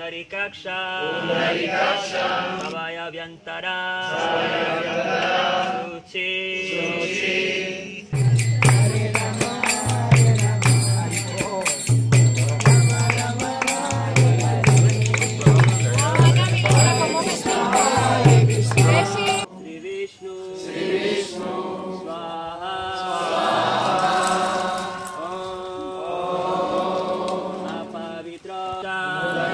पुण्डरीकाक्षा भवायव्यन्तरा शुचि श्रीविष्णु श्रीविष्णु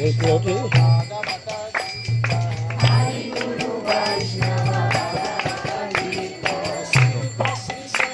Thank.